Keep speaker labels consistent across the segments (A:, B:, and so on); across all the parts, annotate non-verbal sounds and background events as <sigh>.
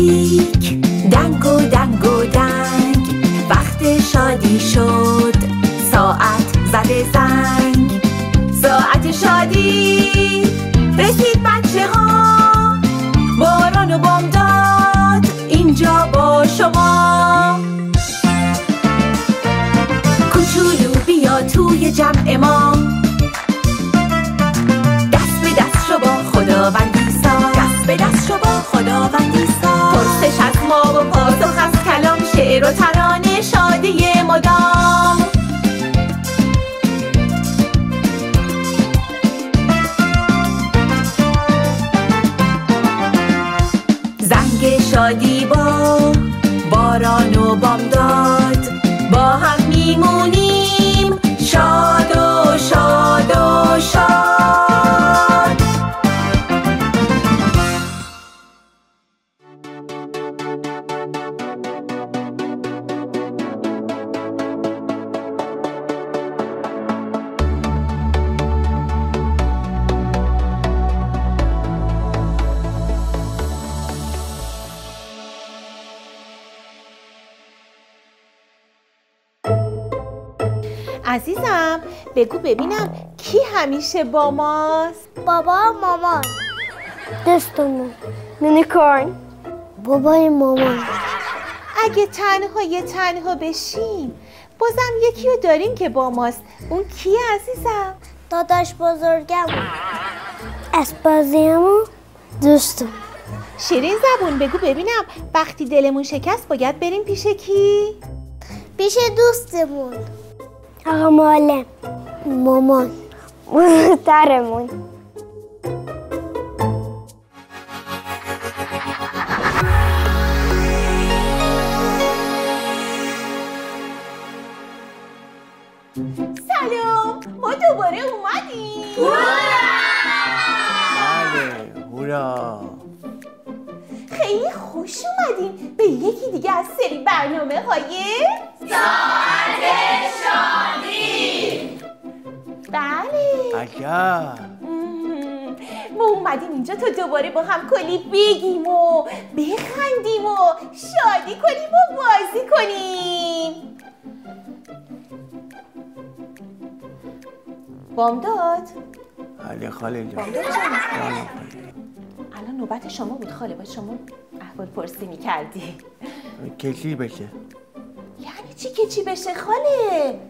A: You. زنگ شادی با باران و بامداد با هم میمونیم.
B: بگو ببینم کی همیشه با ماست؟
C: بابا مامان. دستمون. یونیکورن. بابای مامان.
B: اگه تنها یه تنها بشیم بازم یکی رو داریم که با ماست. اون کیه عزیزم؟
C: داداش بزرگم. اسپازیمو دوستم.
B: شیرین زبون بگو ببینم وقتی دلمون شکست باید بریم پیش کی؟
C: پیش دوستمون. آقا معلم. مامان بزرگترمون
B: سلام ما دوباره اومدیم
D: بله هورا
B: خیلی خوش اومدیم به یکی دیگه از سری برنامه های ساعت شادی بله.
D: عجب.
B: مم. ما اومدیم اینجا تا دوباره با هم کلی بگیم و بخندیم و شادی کنیم و بازی کنیم. بامداد.
D: بله خاله جان. خاله.
B: الان نوبت شما بود خاله. با شما احوال پرسی می‌کردی.
D: کسی بشه.
B: یعنی چی که چی بشه خاله؟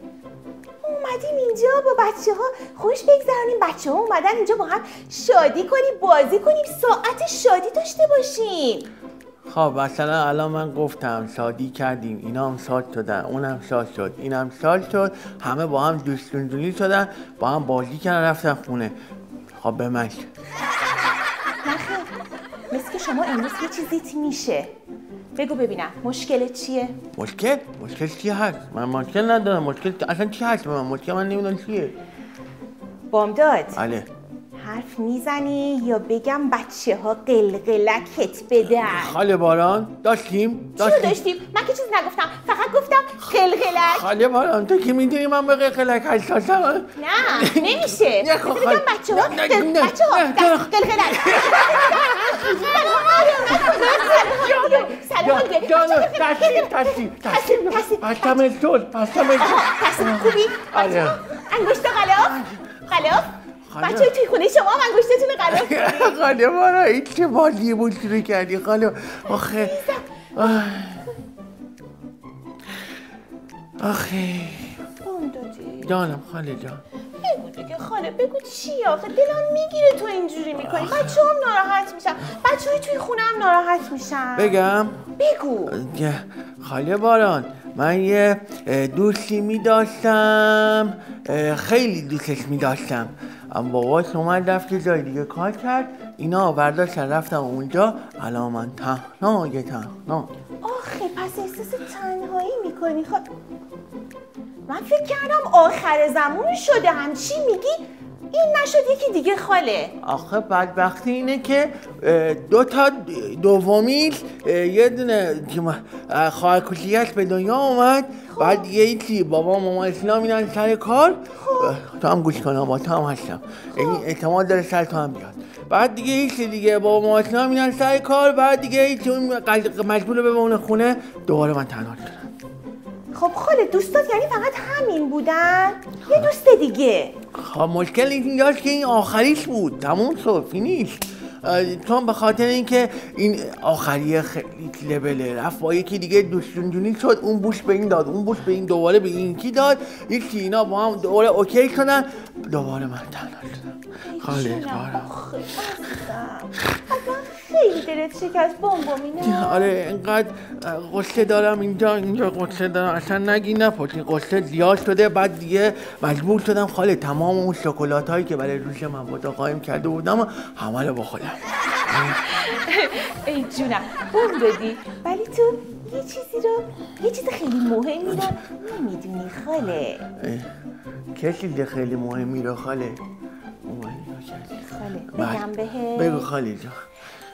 B: اومدیم اینجا با بچه ها خوش بگذرونیم. بچه ها اومدن اینجا با هم شادی کنیم بازی کنیم ساعت شادی داشته باشیم.
D: خب مثلا الان من گفتم شادی کردیم اینا هم شاد شدن اونم شاد شد اینم شاد شد همه با هم دوستونجونی شدن با هم بازی کردن رفتن خونه. خب به من. <laughs>
B: مثل که شما امروز یه چیزیت میشه. بگو ببینم مشکلت چیه؟
D: مشکل؟ مشکل چی هست؟ من مشکل ندارم. مشکل اصلا چی هست؟ من مشکل من نمی‌دونم چیه.
B: بامداد.
D: بله.
B: حرف می‌زنی یا بگم بچه ها قلقلکت بدن
D: خاله باران داشتیم
B: چی رو داشتیم؟ من که چیزی نگفتم فقط گفتم قلقلک
D: خاله باران تو که می‌دونی من به قلقلک حساسم
B: نه نمیشه. <laughs> بگم بچه ها بچه ها. قلقلک سلام
D: جانم تصدیم تصدیم تصدیم. پستم التول پستم
B: تصدیم خوبی؟
D: آره.
B: انگشت غلاف
D: خاله.
B: بچه توی خونه شما هم انگشتتون غلاف
D: خاله بارا این چه بود شروع کردی خاله آخه. آخه. جانم خاله جان.
B: بگو دیگه خاله بگو چی آخه؟ دلم می‌گیره تو اینجوری می‌کنی. بچه هم ناراحت میشن. بچه های توی خونه هم ناراحت میشن.
D: بگم.
B: بگو.
D: خاله باران من یه دوستی می داشتم اه، خیلی دوستش می داشتم اما باباش اومد رفت یه جای دیگه کار کرد. اینا برداشتن رفتم اونجا. الان من تنهای تنها
B: آخه پس احساس تنهایی می‌کنی. خب من فکر کردم آخر زمان شده. همچی میگی؟ این نشد یکی دیگه خاله.
D: آخه بدبختی اینه که دو تا دومیش اه، یه دونه کوچیکش به دنیا اومد بعد دیگه هیچی بابا و ماما اسلام میرن سر کار. اه، تو هم گوش کن با تو هم هستم. یعنی احتمال داره سر تو هم بیاد. بعد دیگه هیچی دیگه بابا ماما اسلام میرن سر کار بعد دیگه قل- مجبور به اون خونه دوباره من تنها شدم.
B: خب خاله دوستات یعنی فقط همین بودن؟ یه دوست دیگه.
D: خب مشکل اینجاست که این آخریش بود. تموم شد فینیش. چون به خاطر اینکه این آخریه خیلی لبله. رفت با یکی دیگه دوستونجونی شد اون بوش به این داد اون بوش به این دوباره به این کی داد؟ یکی اینا با هم دوباره اوکی شدن. دوباره من تنها شدم. خاله بارم.
B: خیلی دلت شکست بمبومینه
D: آره اینقدر قصه دارم اینجا اینجا قصه دارم. اصلا نگی نپرسی قصه زیاد شده. بعد دیگه مجبور شدم خاله. تمام اون شکلات هایی که برای روش من با قایم کرده بودم همه رو بخورم.
B: ای جونم بوم دادی ولی تو یه چیزی رو یه چیز خیلی مهمی رو نمی‌دونی خاله.
D: کسی ده خیلی مهمی رو خاله.
B: خاله بگم. بهت.
D: بگو خاله جان.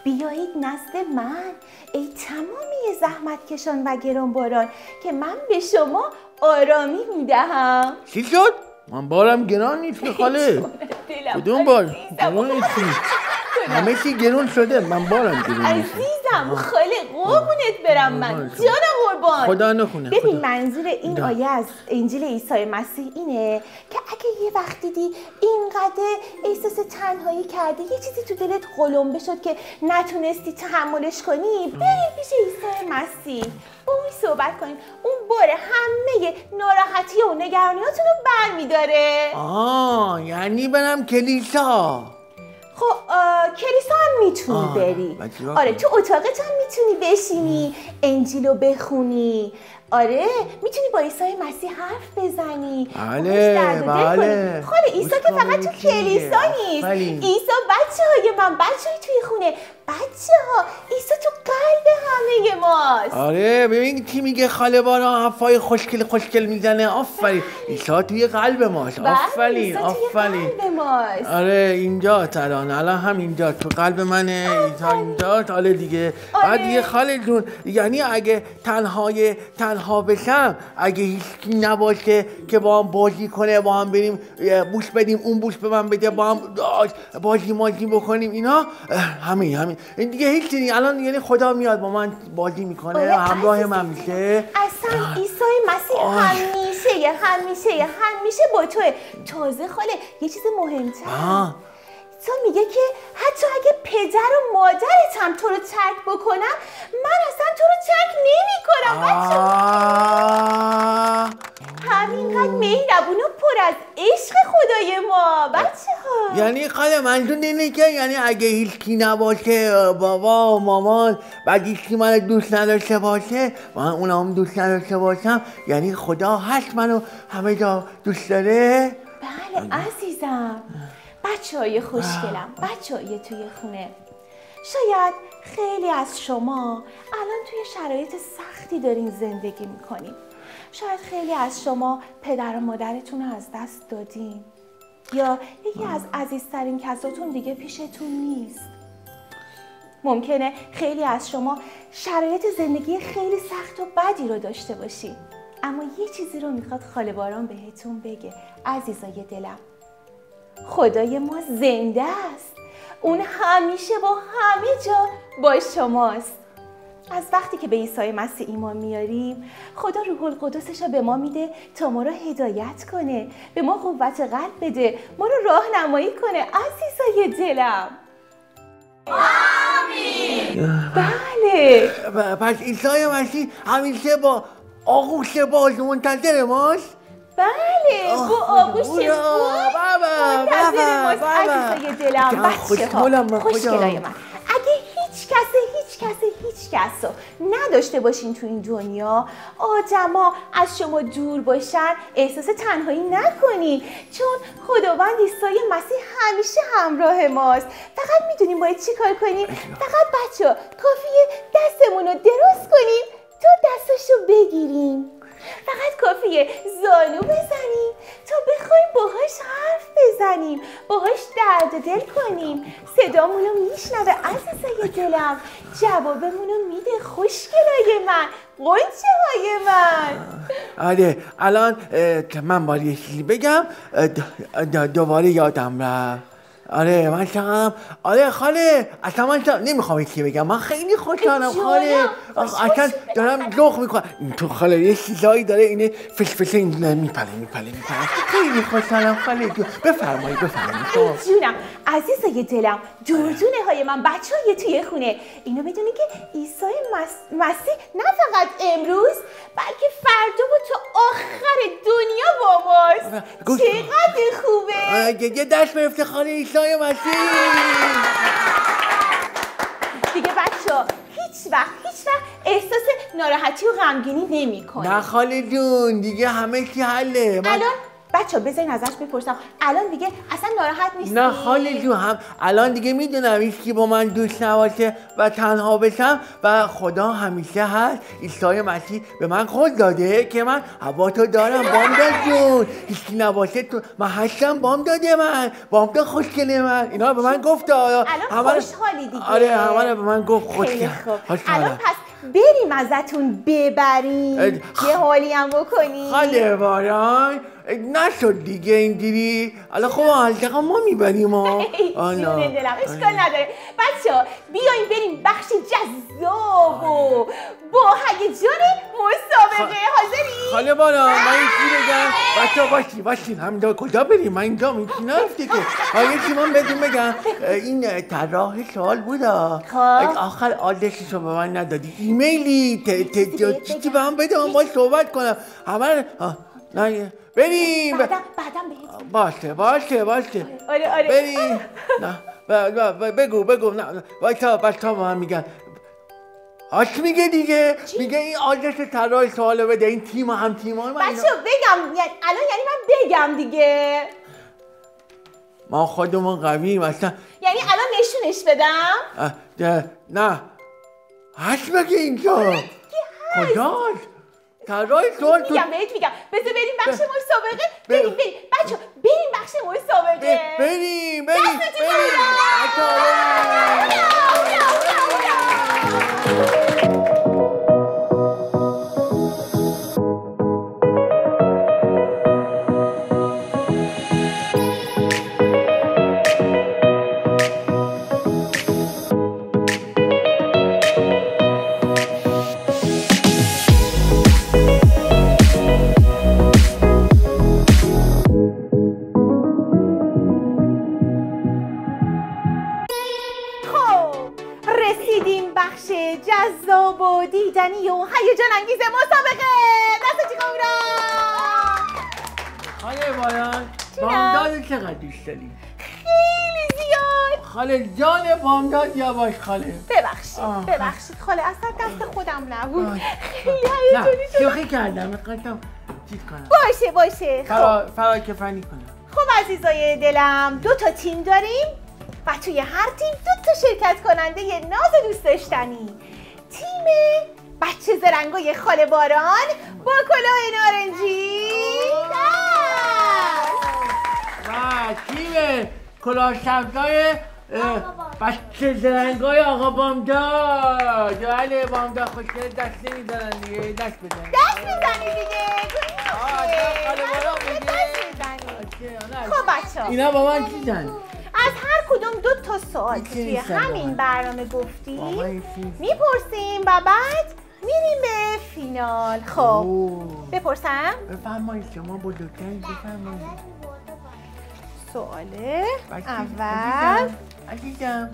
B: بیایید نزد من ای تمامی زحمت کشان و گرانباران که من به شما آرامی می‌دهم
D: چی شد؟ من بارم گران نیست که خاله. کدوم بار؟ گران نیستی همه چی گرون شده. من بارم گرون نیست.
B: عزیزم خاله قربونت برم من. جان قربان.
D: خدا نکنه
B: ببین. منظور این
D: ده.
B: آیه از انجیل عیسی مسیح اینه که اگه یه وقت دیدی اینقدر احساس تنهایی کردی یه چیزی تو دلت قلمبه شد که نتونستی تحملش کنی بری پیش عیسی مسیح. با اون صحبت کنین اون باره همه ناراحتی و نگرانیاتون رو بر میداره
D: آه یعنی برم کلیسا.
B: خب کلیسا هم می‌تونی بری. آره؟ تو اتاقت هم می‌تونی بشینی انجیلو بخونی. آره می‌تونی با عیسی مسیح حرف بزنی.
D: بله، بله.
B: خاله عیسی
D: گوش
B: که فقط تو. کلیسا نیست. عیسی بچه های من بچه های توی خونه. بچه ها عیسی تو قلب همه ماست.
D: آره ببین کی میگه خاله بارا حرفای خوشگل خوشگل می‌زنه. آفرین. ایسا توی قلب ماست.
B: بله،
D: آفرین آفرین. آره اینجا تران الان هم اینجا. تو قلب منه. ایسا اینجا. حالا دیگه.
B: آره.
D: بعد دیگه خاله جون یعنی اگه تنهای تنها بشم اگه هیچ نباشه که با هم بازی کنه با هم بریم بوش بدیم اون بوش به من بده با هم بازی مازی بکنیم اینا؟ همین همین. این دیگه هیچ الان یعنی خدا میاد با من بازی می‌کنه همراه. من میشه.
B: اصلا عیسی مسیح. همیشه همیشه همیشه با توه. تازه خاله یه چیز مهمتر. تو میگه که حتی اگه پدر و مادرت هم تو رو ترک بکنن من اصلا تو رو ترک نمی کنم بچه. همینقدر مهربون و پر از عشق خدای ما بچه ها
D: یعنی خاله منظور اینه که یعنی اگه هیچ کی نباشه بابا و مامان بعد هیچ کی منو دوست نداشته باشه من اونا هم دوست نداشته باشم یعنی خدا هست منو همه جا دوست داره؟
B: بله عزیزم. بچه های خوشگلم بچه های توی خونه. شاید خیلی از شما الان توی شرایط سختی دارین زندگی می‌کنین. شاید خیلی از شما پدر و مادرتون رو از دست دادین. یا یکی از عزیزترین کساتون دیگه پیشتون نیست. ممکنه خیلی از شما شرایط زندگی خیلی سخت و بدی رو داشته باشین. اما یه چیزی رو می‌خواد خاله باران بهتون بگه عزیزای دلم. خدای ما زنده است. اون همیشه با همه جا با شماست. از وقتی که به عیسی مسیح ایمان میاریم خدا روح القدسش رو به ما میده تا ما رو هدایت کنه به ما قوت قلب بده ما رو راهنمایی کنه. عزیزای دلم. بله.
D: پ- پس عیسی مسیح همیشه با آغوش باز منتظر ماست؟
B: بله با آغوش
D: بابا،
B: منتظر
D: بابا،
B: ماست
D: بابا.
B: عزیزای دلم بچه ها. خوشگلای من اگه هیچ کس هیچ کس هیچ کس رو نداشته باشین تو این دنیا آدما از شما دور باشن احساس تنهایی نکنین. چون خداوند عیسی مسیح همیشه همراه ماست. فقط می‌دونیم باید چی کار کنیم؟ فقط بچه کافیه دستمون رو دراز کنیم تا دستاشو بگیریم. فقط کافیه زانو بزنیم. تا بخوایم باهاش حرف بزنیم. باهاش درد دل کنیم. صدامونو میشنوه عزیزای دلم. جوابمونو میده خوشگلای من. قنچه های من.
D: آره الان من یه چیزی بگم. دوباره یادم رفت. آره من چقدرم آره خاله. اصلا من چقدر- نمی‌خوام چی بگم. من خیلی خوشحالم خاله. اصلا دارم ذوق می‌کنم. تو خاله یه چیزایی داره اینه. فش فش این میپله میپله میپله خیلی خوشحالم خاله. بفرمایید بفرمایید.
B: جونم. عزیزای دلم دردونه های من بچه های توی خونه. اینو بدونی که عیسی مس- مسیح نه فقط امروز بلکه فردا و تا آخر دنیا با ماست.
D: گوش-
B: چقدر خوبه.
D: آره، یه یه دست برفته خاله عیسی
B: دیگه بچه هیچ وقت هیچ وقت احساس ناراحتی و غمگینی نمی
D: نه خاله جون دیگه همه چی حله. من
B: الان بچه بذارین ازش بپرسم. الان دیگه اصلا ناراحت نیستی؟
D: نه خاله جون هم الان دیگه می‌دونم هیچ کی با من دوست نباشه و تنها بشم و خدا همیشه هست. عیسی مسیح به من قول داده که من هوا تو دارم بامداد جون. هیچ کی نباشه تو من هستم بامداد من. بامداد خوشگل من. اینا به من گفت
B: الان خوشحالی دیگه.
D: آره همه به من گفت
B: خیلی
D: خوشگل
B: خوب.
D: خوشحالم.
B: الان پس بریم ازتون ببریم. یه حالی هم بکنیم
D: خاله باران نشد دیگه اینجوری. الان خب حلقه ما می‌بریم ها. <laughs>
B: جون دلم. اشکال نداره. بچه ها بیاین بریم بخش جذاب و با هیجان مسابقه حاضری؟
D: خاله باران من این چی بگم. بچه باشی باشین همینجا کجا بریم؟ من اینجا میچی نرفته که. آه، یه چی من بدون بگم. این طراح سوال بودا.
B: خب.
D: آخر آدرسش رو به من ندادی. ایمیلی.
B: بگم.
D: به من بده من باید صحبت کنم. همه نه بریم.
B: بعدم بعدم بهت
D: باشه باشه باشه.
B: آره آره.
D: بریم. نه. بگو بگو نه وایسا بچه ها با هم میگن. آش میگه دیگه. میگه این آدرس طراح سوالو بده. این تیم هم تیم اینا-
B: بچه بگم. یعنی الان یعنی من بگم دیگه.
D: ما خودمون قویم. اصلا
B: یعنی الان نشونش بدم؟
D: نه. هست مگه اینجا؟ کجاست؟ طراح سوال تو
B: میگم بهت میگم. بذار بریم بخش مسابقه بریم بریم. بچه بریم بخش مسابقه
D: بریم بریم بریم
B: دیدنی و هیجان انگیز مسابقه. دست چی
D: خاله
B: جونم.
D: بامداد چقدر دوست داری؟
B: خیلی زیاد.
D: خاله جان بامداد یا باش خاله؟
B: ببخشید. ببخشید. خاله اصلا دست خودم نبود. خیلی هیجانی شدم.
D: شوخی کردم می‌خواستم چیز کنم.
B: باشه باشه. خب.
D: فرا کفنی کنم.
B: خب عزیزای دلم دو تا تیم داریم و توی هر تیم دو تا شرکت کننده ناز دوست داشتنی. تیم بچه زرنگای خاله باران با کلاه نارنجی.
D: و تیم کلاه سبزای بچه زرنگای آقا بامداد. بله بامداد خوشگل دست نمیدارن دیگه. دست بزن.
B: دست می‌زنی دیگه.
D: آه، دست خاله باران.
B: خب بچه
D: اینا با من چیزن
B: از هر کدوم دو تا سوال توی. همین برنامه گفتیم. می‌پرسیم و بعد میریم به فینال. خب. بپرسم؟
D: بفرمایید شما بزرگترین بفرمایید.
B: سوال
D: بچه،
B: اول.
D: عزیزم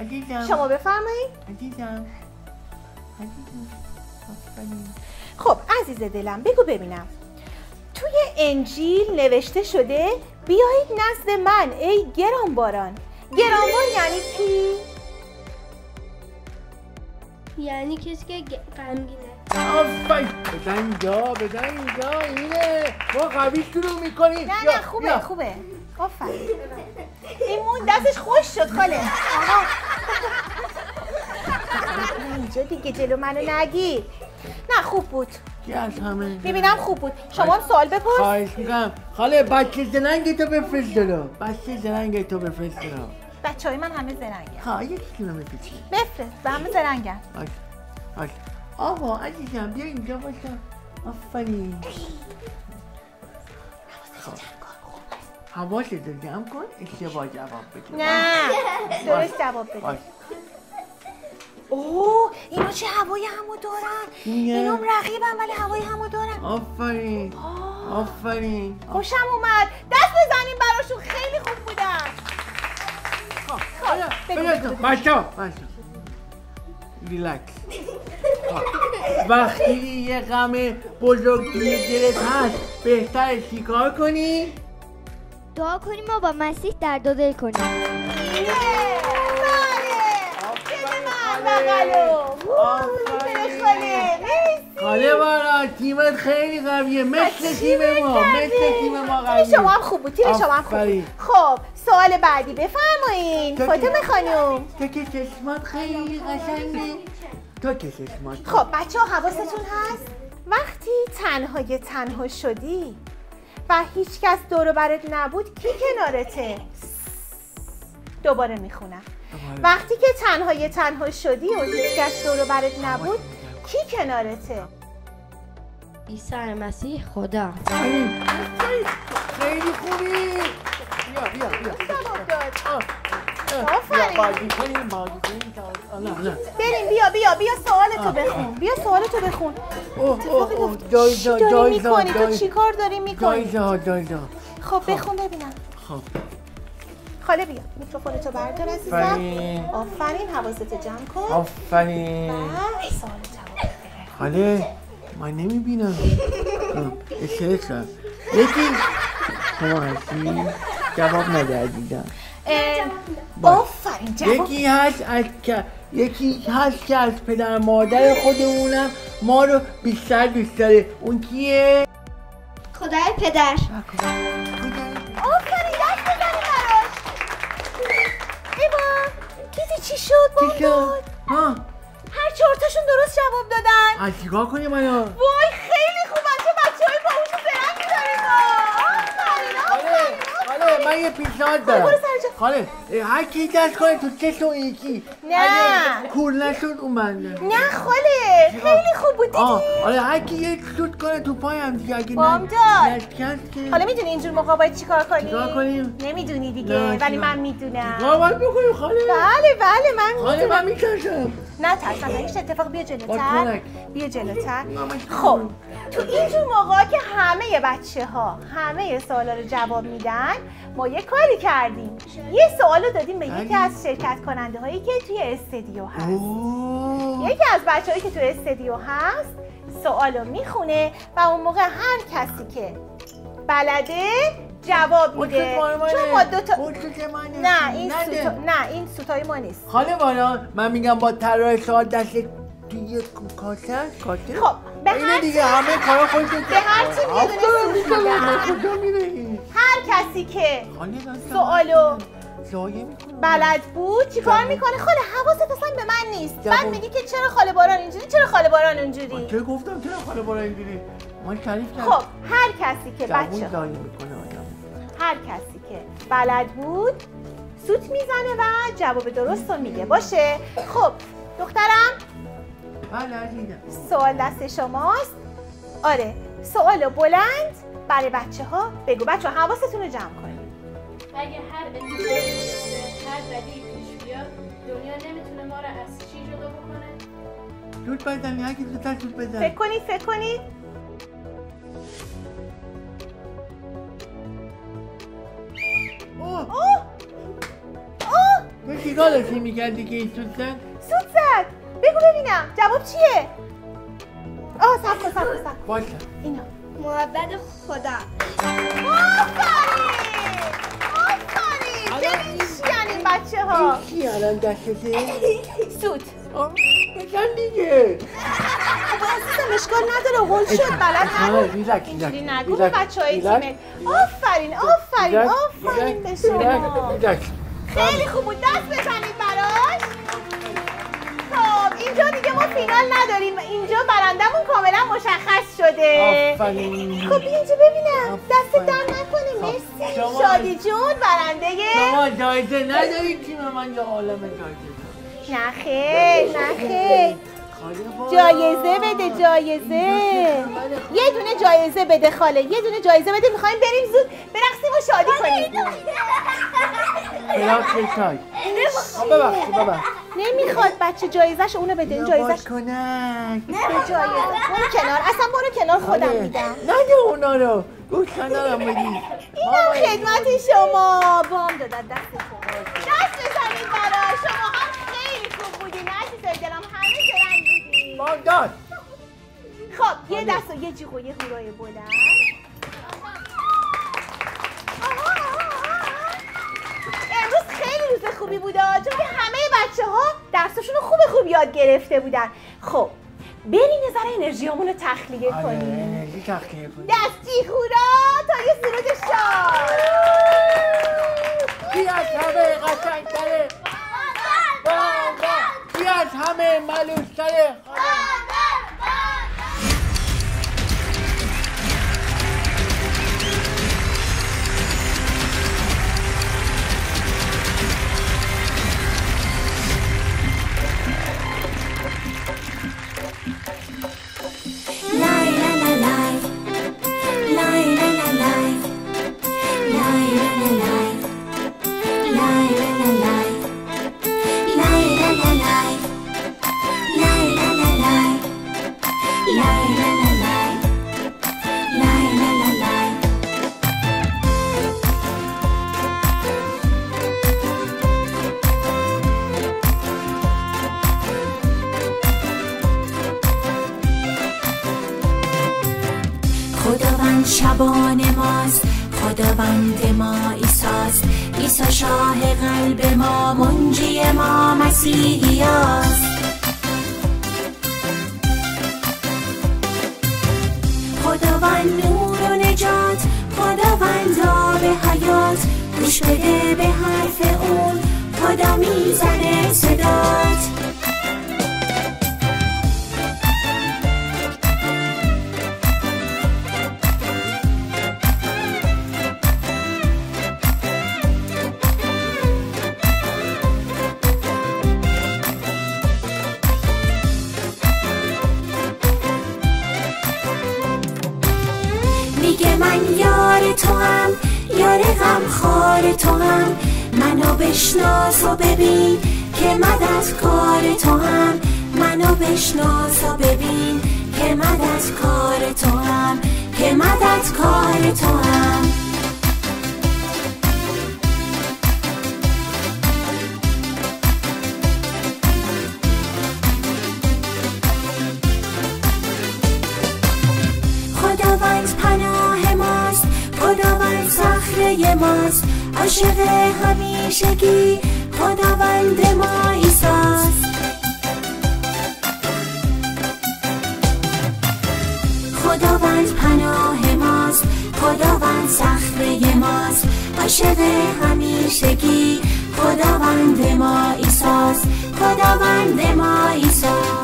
D: عزیزم.
B: شما بفرمایید.
D: عزیزم. عزیزم.
B: خب عزیز دلم بگو ببینم. توی انجیل نوشته شده بیایید نزد من ای گرانباران. گرانبار یعنی کی؟
C: یعنی کسی که غمگینه.
D: آفرین. بزن اینجا بزن اینجا اینه. ما قوی شروع می‌کنیم.
B: نه نه خوبه خوبه. آفرین. این مون دستش خوش شد خاله. آها. اینجا دیگه جلو منو نگیر. نه خوب بود.
D: مرسی از همه
B: می‌بینم خوب بود. شما هم سوال بپرس.
D: خواهش می‌کنم. خاله بچه زننگ تو بفرست جلو. بچه زننگ تو بفرست جلو.
B: بچه های من همه زرنگن.
D: ها یک کیلومتر چی؟
B: بفرست به همه زرنگن.
D: باش باش آقا عزیزم بیا اینجا باشم آفرین. خب. حواست رو جمع کن اشتباه جواب بده
B: نه درست جواب بده اوه اینا چه هوای همو دارن. اینا هم رقیبن ولی هوای همو دارن.
D: آفرین. آفرین.
B: خوشم اومد. دست بزنیم براشون خیلی خوب بودن.
D: بچه بچه ریلکس. وقتی یه غم بزرگ توی دلت هست بهتر چیکار کنی؟
E: دعا کنیم و با مسیح درد و دل کنیم.
D: خاله بارا تیمت خیلی قویه مثل تیم ما مثل تیم ما قویه
B: شما هم خوب بود تیم شما هم خوب. بود خب سوال بعدی بفرمایین. فاطمه خانم
D: تو که چشمات خیلی قشنگه تو که چشمات
B: خب بچه ها حواستون هست؟ وقتی تنهای تنها شدی و هیچ کس دور برت نبود کی کنارته دوباره می‌خونم. وقتی که تنهای تنها شدی و هیچ کس دور برت نبود کی کنارته؟
C: عیسی مسیح خدا.
D: خیلی خوبی. بیا بیا بیا.
B: بریم بیا بیا بیا سوالتو بخون. بیا سوالتو بخون. چی داری می‌کنی؟ تو چی کار داری می‌کنی؟
D: ها.
B: خب. بخون ببینم.
D: خب.
B: خاله بیا. میکروفونتو بردار عزیزم.
D: آفرین.
B: آفرین حواستو جمع کن.
D: آفرین.
B: سوال جواب
D: خاله من نمی‌بینم. اشترک یکی شما هستی؟ جواب نده عزیزم.
B: آفرین جواب
D: یکی هست از که یکی هست که از پدر مادر خودمونم. ما رو بیشتر دوست داره. اون کیه؟
E: خدای پدر.
B: آفرین. چی شد؟
D: ها
B: هر چهارتاشون درست جواب دادن
D: از چیکار کنیم الان؟
B: وای خیلی خوبن چه بچه های باهوش و زرنگی دارید آفرین
D: خاله
B: آفرین
D: خاله من یه پیشنهاد دارم.
B: سر جا.
D: خاله هر کی دست کنه تو چشم یکی
B: نه.
D: کور نشد اون بنده.
B: نه خاله خیلی خوب بود دیدی.
D: آره هر کی یک سود کنه تو پایم دیگه. اگه که.
B: حالا می‌دونی اینجور موقع باید چیکار کنی؟
D: چیکار کنیم؟
B: نمی‌دونی دیگه
D: نه،
B: ولی؟ من می‌دونم.
D: چیکار باید بکنیم خاله؟
B: بله بله من
D: خاله من میترسم
B: نه ترس هیچ اتفاق بیا جلوتر. بیا جلوتر.
D: نه، من
B: خب تو اینجور موقع که همه بچه ها همه سوالا رو جواب میدن ما یه کاری کردیم یه سوال رو دادیم به یکی. از شرکت کننده هایی که توی استودیو هست
D: اوه
B: یکی از بچه هایی که تو استودیو هست سوال رو می‌خونه و اون موقع هر کسی که بلده جواب میده. چون ما
D: سوت منه.
B: نه این. سوتا نه این سوتای ما نیست
D: خاله من میگم با طراح سوال دست یک کاسه کاسه
B: خب، به هر
D: دیگه همه کارا خودتون
B: به هر میدن.
D: کجا میره؟
B: هر کسی که سوالو
D: زایه می‌کنه
B: بلد بود چیکار
D: جواب.
B: می‌کنه؟ خاله حواست اصلا به من نیست. بعد میگی که چرا خاله باران اینجوری؟ چرا خاله باران اونجوری
D: چه گفتم چرا خاله بالا اینجوری؟ ما تعریف کردم.
B: خب هر کسی که بچه
D: زایه می‌کنه
B: هر کسی که بلد بود سوت می‌زنه و جواب درست رو میگه باشه؟ خب دخترم سوال دست شماست. آره سوال بلند. برای بچه ها بگو. بچه ها حواستون رو جمع کنید.
F: اگه هر هر بدی پیش بیاد دنیا نمی‌تونه ما رو از چی جدا بکنه؟
D: سود بزن یکی زودتر سود بزن.
B: فکر کنید فکر کنید
D: اوه.
B: اوه. اوه.
D: تو چیکار داشتی می‌کردی که این سود زد؟
B: سوت زد. بگو ببینم. جواب چیه؟ آه سب کن سب کن سب اینا.
E: محبت خدا.
B: آفرین. آفرین. ببین چی این بچه ها
D: این چی الان دستته؟
B: سوت.
D: بزن دیگه.
B: عزیزم اشکال نداره. هول شد بلد نبود.
D: ریلکس،
B: اینجوری نگو بچه های تیمت آفرین آفرین آفرین به شما. خیلی خوب بود. دست بزنید براش. فینال نداریم. اینجا برندمون کاملا مشخص شده.
D: آفرین.
B: خب بیا اینجا ببینم. دست. در نکنه.
D: خب،
B: مرسی.
D: شما-
B: شادی جون برنده
D: شما جایزه نداری تیم من یه عالم جایزه.
B: نه خیر نه خیر. جایزه بده جایزه. یه دونه جایزه بده خاله. یه دونه جایزه بده. می‌خوایم بریم زود برقصیم و شادی کنیم.
D: چشای آه، ببخشید ببخشید.
B: نمی‌خواد بچه جایزش اونو بده این جایزش.
D: کنک
B: به جایزه برو کنار. اصلا برو کنار خودم
D: خاله،
B: میدم.
D: نده اونا رو. گوش ندارم بدی
B: اینم خدمت شما. بام دادن دستتون. دست بزنید برا. شما هم خیلی خوب بودین. عزیزای دلم همه زرنگ بودین.
D: بامداد
B: خب یه دست و یه جیغ و یه هورای بلند آها، آها، آها. امروز خیلی روز خوبی بود آه، چون که همه بچه ها درسشون رو خوب خوب یاد گرفته بودن. خب بریم یه ذره انرژیامون رو تخلیه
D: آره
B: کنیم.
D: انرژی تخلیه کنی
B: دستی هورا تا یه سرود شاد.
D: کی از همه قشنگتره؟ بابا کی از همه ملوشتره
A: شبان ماست خداوند ما ایساست ایسا شاه قلب ما منجی ما مسیحیاست خداوند نور و نجات خداوند آب حیات. گوش بده به حرف اون خدا می‌زنه صدات. یار غم خار تو هم. منو بشناس و ببین که مدد کار تو هم. منو بشناس و ببین که مدد کار تو هم. که مدد کار تو هم. ماست عاشق همیشگی خداوند ما ایساست خداوند پناه ماست خداوند صخره ماست. عاشق همیشگی خداوند ما ایساست خداوند ما ایساست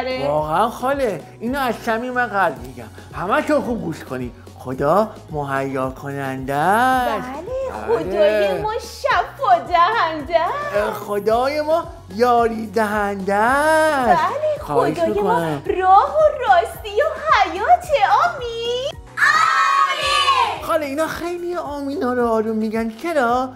B: بگذره
D: واقعا خاله اینو از صمیم قلب میگم همه تو خوب گوش کنی خدا مهیا کننده.
B: بله
D: بله.
B: خدای ما شفا دهنده.
D: خدای ما یاری دهنده است.
B: بله خدای ما. راه و راستی و حیات آمین
D: خاله اینا خیلی آمینا رو آروم میگن چرا؟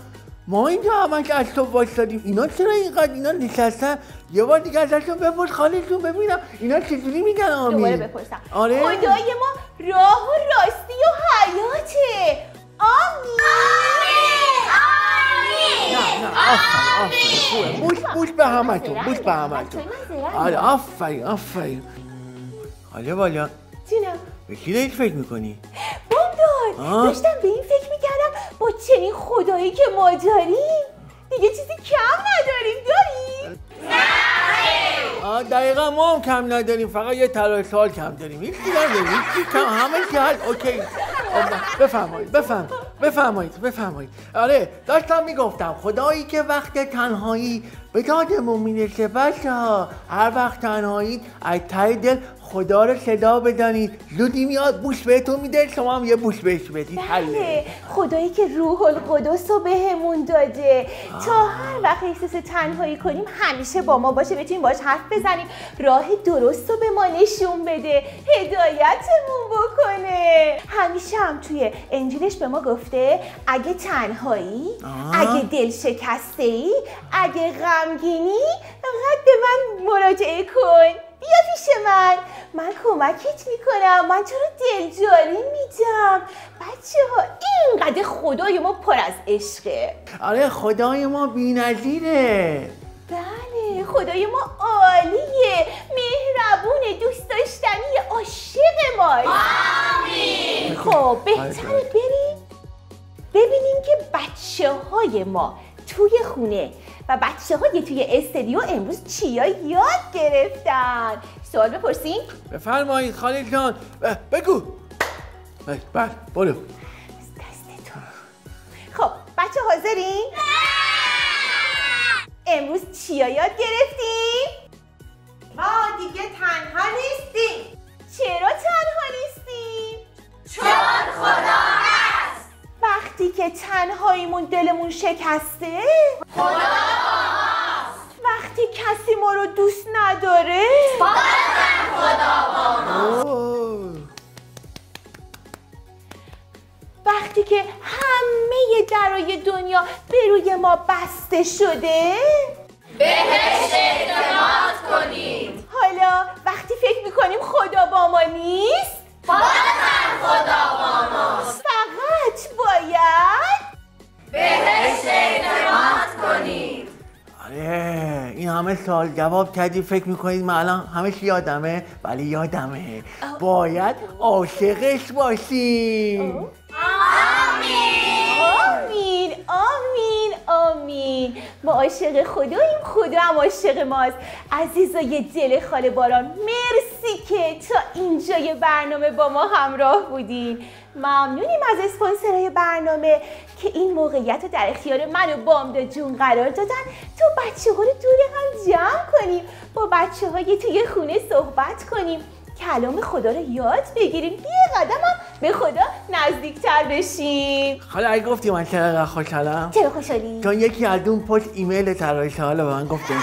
D: ما اینجا همش از تو وایستادیم اینا چرا اینقدر اینا نشستن؟ یه بار دیگه ازشون بپرس خالتون ببینم. اینا چجوری میگن آمین؟
B: دوباره بپرسم.
D: آره.
B: خدای ما راه و راستی و حیاته. آمین.
D: نه نه آفرین بوش بوش به همتون بوش به همتون آره آفرین آفرین. حالا بالا.
B: جونم.
D: به کی دارید فکر می‌کنی؟ آه؟
B: داشتم به این فکر می‌کردم با چنین خدایی که ما داریم. دیگه چیزی کم نداریم داریم
D: آه دقیقا ما هم کم نداریم فقط یه تلای سال کم داریم. هیچ چی نداریم کم همه چی حل اوکی. آه، بفرمایید بفرم بفرمایید بفرمایید. آره داشتم می‌گفتم خدایی که وقت تنهایی به دادمون مینشه بچه ها هر وقت تنهایی از ته دل خدا رو صدا بدانید. زودی میاد بوش بهتون میده شما هم یه بوش بهش بدید.
B: بله خدایی که روح القدس رو بهمون داده. تا هر وقت احساس تنهایی کنیم همیشه با ما باشه بتونیم باش حرف بزنیم. راه درست رو به ما نشون بده. هدایتمون بکنه. همیشه هم توی انجیلش به ما گفته اگه تنهایی
D: آه.
B: اگه دل شکسته ای اگه غمگینی؟ فقط به من مراجعه کن. بیا پیش من. من کمکت می‌کنم. من تو رو دلجاری میدم. بچه ها اینقدر خدای ما پر از عشقه.
D: آره خدای ما بی‌نظیره.
B: بله خدای ما عالیه. مهربون دوست داشتنی عاشق ما خب بهتره
D: آره.
B: بریم. ببینیم که بچه های ما توی خونه و بچه های توی استدیو امروز چیا یاد گرفتن؟ سوال بپرسیم
D: بفرمایید خالد جان. بگو. بله برو.
B: دستتون. خب بچه حاضرین؟ امروز چیا یاد گرفتیم؟ ما دیگه تنها نیستیم. چرا تنها نیستیم؟ چون خدا وقتی که تنهاییمون دلمون شکسته خدا وقتی کسی ما رو دوست نداره.
D: اوه.
B: وقتی که همه درای دنیا به روی ما بسته شده. بهش
D: جواب کردی فکر می‌کنید من الان همش یادمه؟ ولی یادمه. باید عاشقش باشیم.
B: آمین. آمین. آمین. ما عاشق خداییم. خدا هم عاشق ماست. عزیزای دل خاله باران مرسی که تا اینجای برنامه با ما همراه بودین. ممنونیم از اسپانسرهای برنامه که این موقعیت رو در اختیار من و بامداد جون قرار دادن. تا بچه ها رو دور هم جمع کنیم با بچه های توی خونه صحبت کنیم. کلام خدا رو یاد بگیریم. یه قدم هم به خدا نزدیکتر بشیم.
D: حالا اگه گفتی من چقدر خوشحالم
B: چرا خوشحالی؟
D: چون یکی از اون پشت ایمیل طراحی حالا به من گفت می‌دم.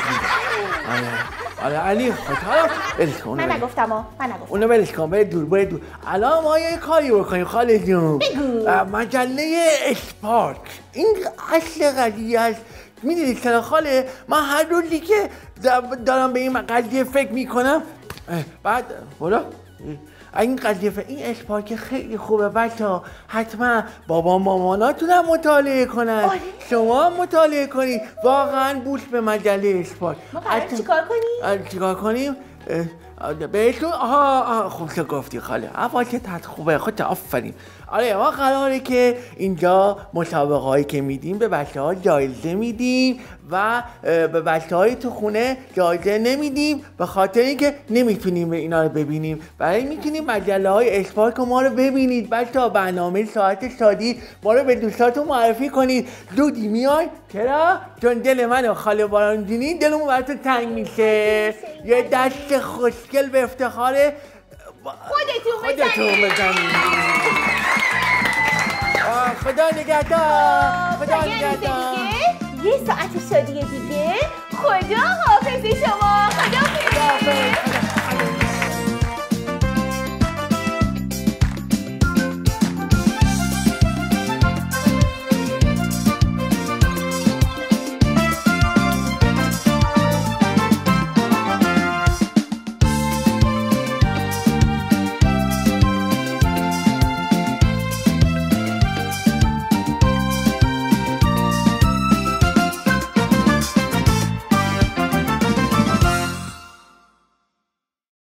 D: آره. آره علی خوشحالم ولش کن
B: من نگفتم ها من نگفتم.
D: اونو ولش کن بره دور بره دور. الان ما یه کاری بکنیم خالد جون.
B: بگو.
D: مجله اسپارک این اصل قضیه است می‌دونی چرا خاله؟ من هر روزی که دارم به این قضیه فکر می‌کنم. بعد برو. این قضیه. این اسپارک خیلی خوبه بچه ها حتما بابا ماماناتون هم مطالعه کنن
B: آره.
D: شما هم مطالعه کنید واقعا بوش به مجله اسپارک
B: ما قرار چیکار کنیم؟
D: چیکار کنیم؟ بهتون آها خوب که گفتی خاله حواست خوبه خودت آفرین آره ما قراره که اینجا مسابقه هایی که میدیم به بچه ها جایزه میدیم و به بچه های تو خونه جایزه نمیدیم به خاطر اینکه نمی‌تونیم به اینا رو ببینیم. برای می‌تونیم مجله های اسپارک ما رو ببینید. بچه ها برنامه ساعت شادی ما رو به دوستاتون معرفی کنید. زودی میای؟ چرا؟ چون دل من و خاله بارانجینی دلمون براتون تنگ میشه. یه دست خوشگل به افتخار
B: خودتون
D: بزنید. خدا نگهدار خدا نگهدار.
B: یه ساعت شادی دیگه. خدا حافظ شما. خدا
D: خداحافظ.